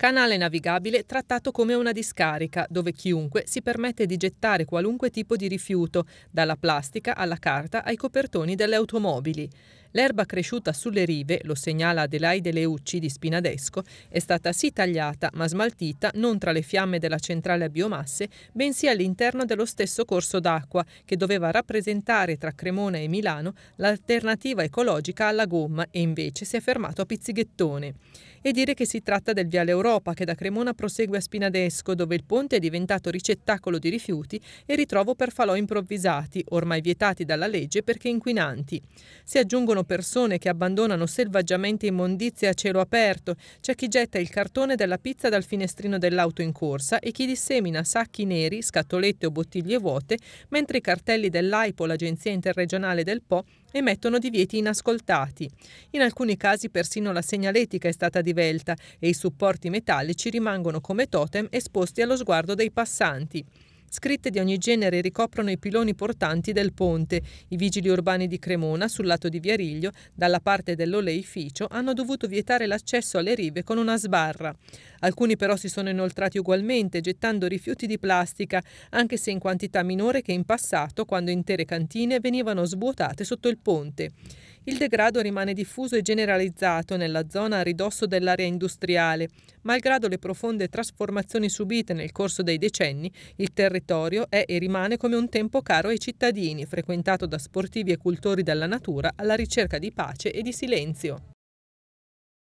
Canale navigabile trattato come una discarica, dove chiunque si permette di gettare qualunque tipo di rifiuto, dalla plastica alla carta ai copertoni delle automobili. L'erba cresciuta sulle rive, lo segnala Adelaide Leucci di Spinadesco, è stata sì tagliata ma smaltita non tra le fiamme della centrale a biomasse, bensì all'interno dello stesso corso d'acqua che doveva rappresentare tra Cremona e Milano l'alternativa ecologica alla gomma e invece si è fermato a Pizzighettone. E dire che si tratta del Viale Europa che da Cremona prosegue a Spinadesco dove il ponte è diventato ricettacolo di rifiuti e ritrovo per falò improvvisati, ormai vietati dalla legge perché inquinanti. Si aggiungono sono persone che abbandonano selvaggiamente immondizie a cielo aperto, c'è chi getta il cartone della pizza dal finestrino dell'auto in corsa e chi dissemina sacchi neri, scatolette o bottiglie vuote, mentre i cartelli dell'AIPO, l'Agenzia Interregionale del Po, emettono divieti inascoltati. In alcuni casi persino la segnaletica è stata divelta e i supporti metallici rimangono come totem esposti allo sguardo dei passanti. Scritte di ogni genere ricoprono i piloni portanti del ponte. I vigili urbani di Cremona, sul lato di Viariglio, dalla parte dell'oleificio, hanno dovuto vietare l'accesso alle rive con una sbarra. Alcuni però si sono inoltrati ugualmente, gettando rifiuti di plastica, anche se in quantità minore che in passato, quando intere cantine venivano svuotate sotto il ponte. Il degrado rimane diffuso e generalizzato nella zona a ridosso dell'area industriale. Malgrado le profonde trasformazioni subite nel corso dei decenni, il territorio è e rimane come un tempo caro ai cittadini, frequentato da sportivi e cultori della natura alla ricerca di pace e di silenzio.